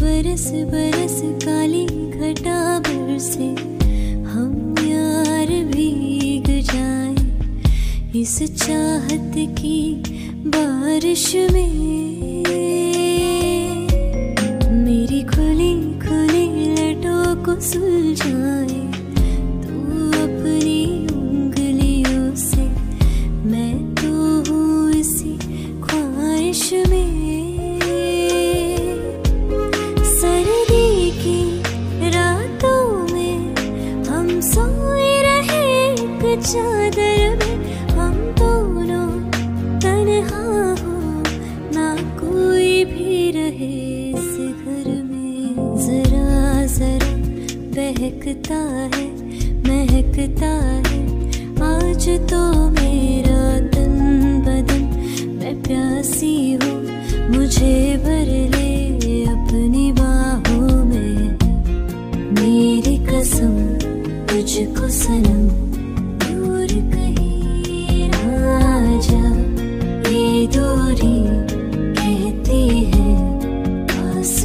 बरस बरस काली घटा से इस चाहत की बारिश में। मेरी खुली खुली लटों को सुलझाए तू अपनी उंगलियों से। मैं तो हूँ इसी ख्वाहिश में। सर्दी की रातों में हम सोए रहे चादर बहकता है, महकता है। आज तो मेरा तन बदन, मैं प्यासी हूँ। मुझे भर ले अपनी बाहों में। मेरी कसम, तुझको सनम। दूर कहीं ना जा ये दूरी कहती है पास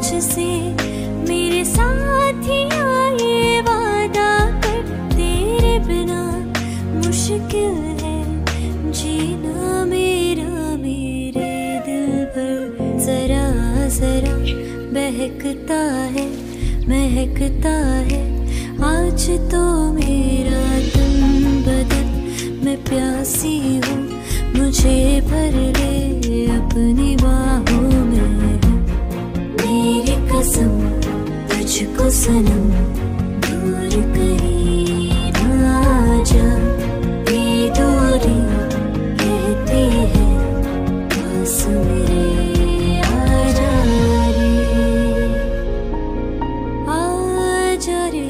मुझसे मेरे साथिया ये वादा कर। तेरे बिना मुश्किल है जीना मेरा, मेरे दिल पर जरा जरा बहकता है, महकता है। आज तो मेरा तन बदन मैं प्यासी हूँ, मुझे भर ले अपनी बाहों। तुझको सनम दूर कहीं ना ये दूरी कहती है आजा रे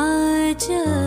आजा